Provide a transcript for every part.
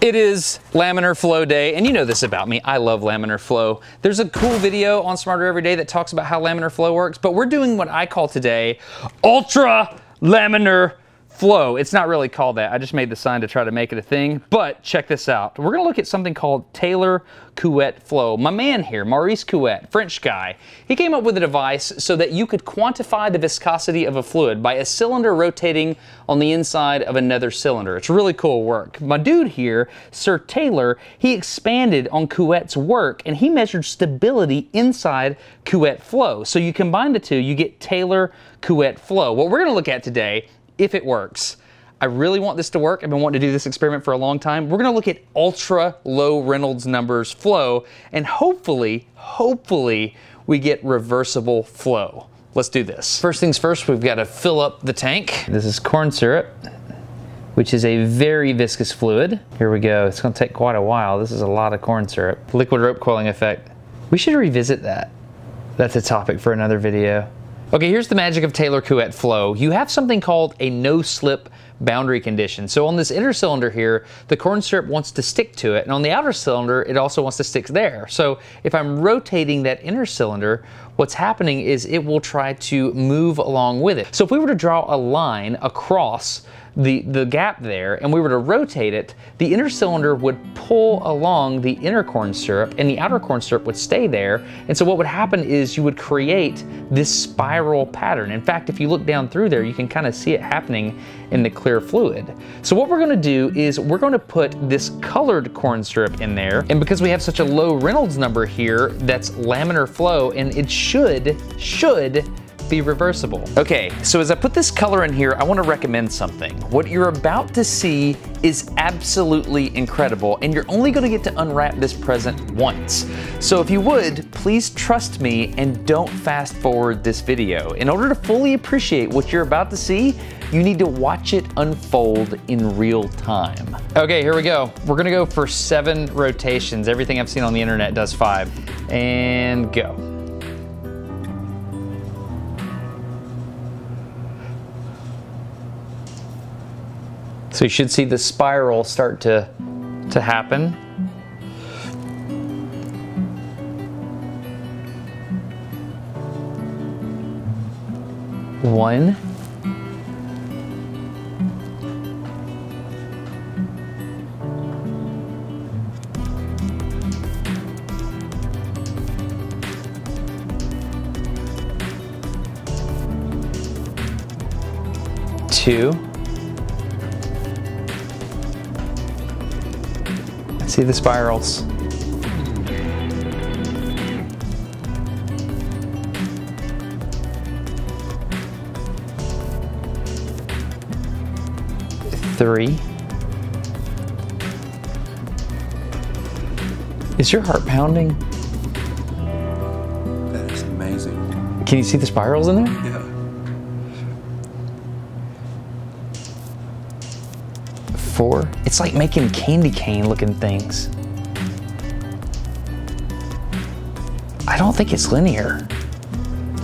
It is laminar flow day, and you know this about me. I love laminar flow. There's a cool video on Smarter Every Day that talks about how laminar flow works, but we're doing what I call today ultra laminar flow. It's not really called that. I just made the sign to try to make it a thing. But check this out. We're going to look at something called Taylor Couette flow. My man here, Maurice Couette, French guy, he came up with a device so that you could quantify the viscosity of a fluid by a cylinder rotating on the inside of another cylinder. It's really cool work. My dude here, Sir Taylor, he expanded on Couette's work and he measured stability inside Couette flow. So you combine the two, you get Taylor Couette flow. What we're going to look at today if it works. I really want this to work. I've been wanting to do this experiment for a long time. We're gonna look at ultra low Reynolds numbers flow and hopefully, hopefully we get reversible flow. Let's do this. First things first, we've gotta fill up the tank. This is corn syrup, which is a very viscous fluid. Here we go. It's gonna take quite a while. This is a lot of corn syrup. Liquid rope coiling effect. We should revisit that. That's a topic for another video. Okay, here's the magic of Taylor Couette flow. You have something called a no-slip boundary condition. So on this inner cylinder here, the corn syrup wants to stick to it, and on the outer cylinder, it also wants to stick there. So if I'm rotating that inner cylinder, what's happening is it will try to move along with it. So if we were to draw a line across the, the gap there and we were to rotate it, the inner cylinder would pull along the inner corn syrup and the outer corn syrup would stay there. And so what would happen is you would create this spiral pattern. In fact, if you look down through there, you can kind of see it happening in the clear fluid. So what we're gonna do is we're gonna put this colored corn syrup in there. And because we have such a low Reynolds number here, that's laminar flow and it should, should be reversible. Okay, so as I put this color in here, I wanna recommend something. What you're about to see is absolutely incredible, and you're only gonna get to unwrap this present once. So if you would, please trust me and don't fast forward this video. In order to fully appreciate what you're about to see, you need to watch it unfold in real time. Okay, here we go. We're gonna go for seven rotations. Everything I've seen on the internet does five. And go. So you should see the spiral start to, to happen. One. Two. See the spirals. Three. Is your heart pounding? That is amazing. Can you see the spirals in there? Yeah. Four. It's like making candy cane looking things. I don't think it's linear.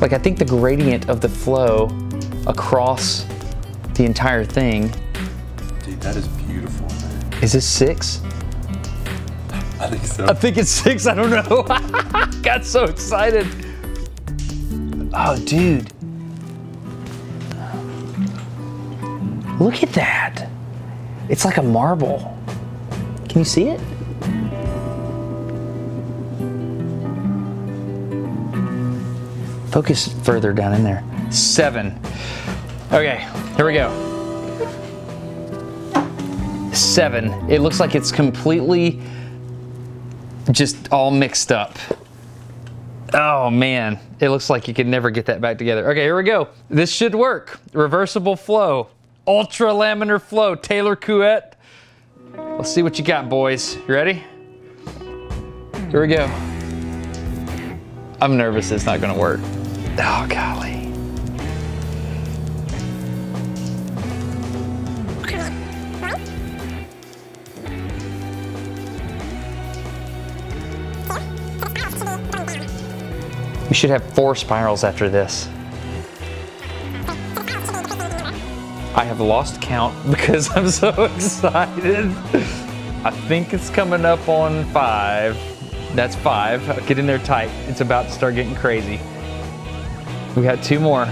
Like I think the gradient of the flow across the entire thing. Dude, that is beautiful, man. Is this six? I think so. I think it's six, I don't know. Got so excited. Oh, dude. Look at that. It's like a marble. Can you see it? Focus further down in there. Seven. Okay, here we go. Seven. It looks like it's completely just all mixed up. Oh man, it looks like you could never get that back together. Okay, here we go. This should work. Reversible flow, ultra laminar flow, Taylor Couette. Let's see what you got, boys. You ready? Here we go. I'm nervous it's not gonna work. Oh, golly. We should have four spirals after this. I have lost count because I'm so excited. I think it's coming up on five. That's five. Get in there tight. It's about to start getting crazy. We got two more.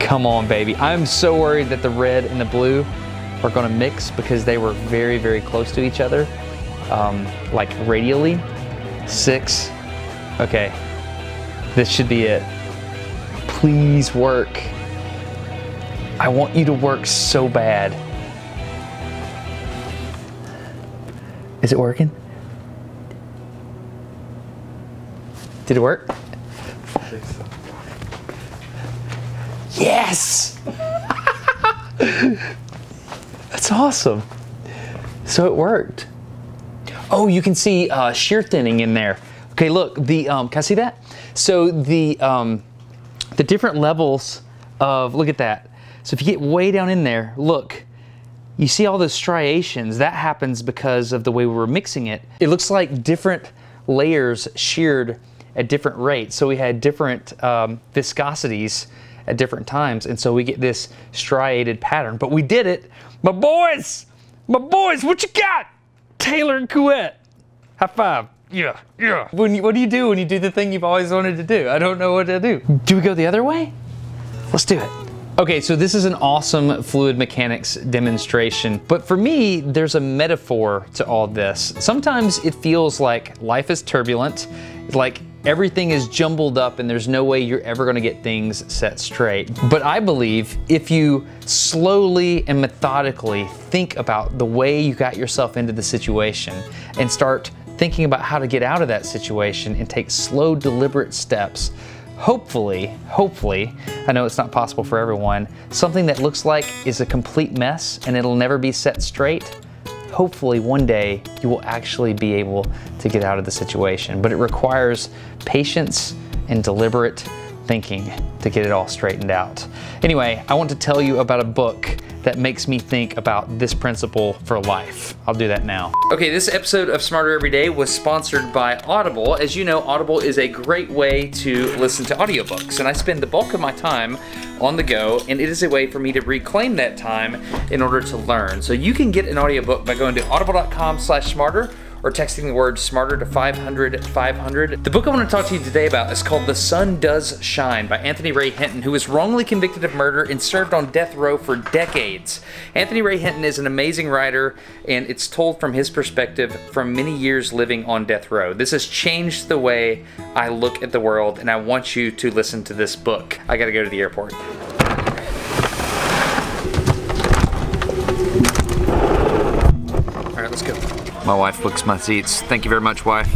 Come on, baby. I'm so worried that the red and the blue are gonna mix because they were very, very close to each other, um, like radially. Six. Okay. This should be it. Please work. I want you to work so bad. Is it working? Did it work? Yes! That's awesome. So it worked. Oh, you can see uh, shear thinning in there. Okay, look, the, um, can I see that? So the, um, the different levels of, look at that. So if you get way down in there, look, you see all those striations. That happens because of the way we were mixing it. It looks like different layers sheared at different rates. So we had different um, viscosities at different times. And so we get this striated pattern. But we did it. My boys, my boys, what you got? Taylor and Couette. High five. Yeah, yeah. When you, what do you do when you do the thing you've always wanted to do? I don't know what to do. Do we go the other way? Let's do it. Okay, so this is an awesome fluid mechanics demonstration, but for me, there's a metaphor to all this. Sometimes it feels like life is turbulent, like everything is jumbled up and there's no way you're ever gonna get things set straight. But I believe if you slowly and methodically think about the way you got yourself into the situation and start thinking about how to get out of that situation and take slow, deliberate steps, hopefully, hopefully, I know it's not possible for everyone, something that looks like is a complete mess and it'll never be set straight, hopefully one day you will actually be able to get out of the situation. But it requires patience and deliberate thinking to get it all straightened out. Anyway, I want to tell you about a book that makes me think about this principle for life. I'll do that now. Okay, this episode of Smarter Every Day was sponsored by Audible. As you know, Audible is a great way to listen to audiobooks, and I spend the bulk of my time on the go, and it is a way for me to reclaim that time in order to learn. So you can get an audiobook by going to audible.com slash smarter or texting the word smarter to 500 500. The book I want to talk to you today about is called The Sun Does Shine by Anthony Ray Hinton, who was wrongly convicted of murder and served on death row for decades. Anthony Ray Hinton is an amazing writer, and it's told from his perspective from many years living on death row. This has changed the way I look at the world, and I want you to listen to this book. I gotta go to the airport. All right, let's go. My wife books my seats. Thank you very much, wife.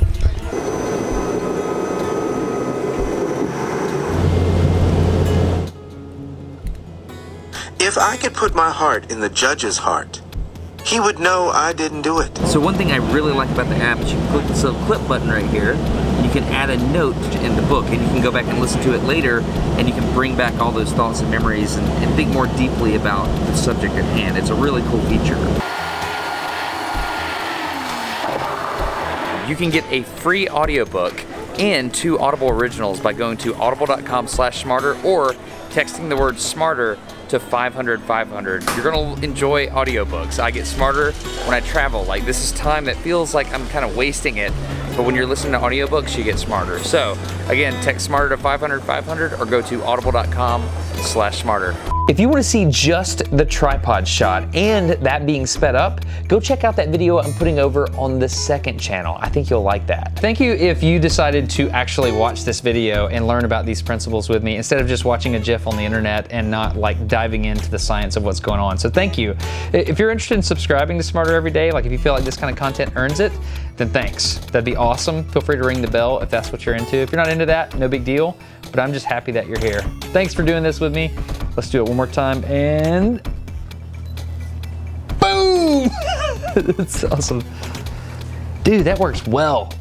If I could put my heart in the judge's heart, he would know I didn't do it. So one thing I really like about the app is you can click this little clip button right here, and you can add a note in the book, and you can go back and listen to it later, and you can bring back all those thoughts and memories and, and think more deeply about the subject at hand. It's a really cool feature. You can get a free audiobook and two Audible originals by going to audible.com slash smarter or texting the word smarter to 500 500. You're gonna enjoy audiobooks. I get smarter when I travel. Like this is time that feels like I'm kind of wasting it, but when you're listening to audiobooks, you get smarter. So again, text smarter to 500 500 or go to audible.com slash smarter. If you want to see just the tripod shot and that being sped up, go check out that video I'm putting over on the second channel. I think you'll like that. Thank you if you decided to actually watch this video and learn about these principles with me instead of just watching a GIF on the internet and not like diving into the science of what's going on. So thank you. If you're interested in subscribing to Smarter Every Day, like if you feel like this kind of content earns it, then thanks. That'd be awesome. Feel free to ring the bell if that's what you're into. If you're not into that, no big deal, but I'm just happy that you're here. Thanks for doing this with me. Let's do it one more time and boom! That's awesome. Dude, that works well.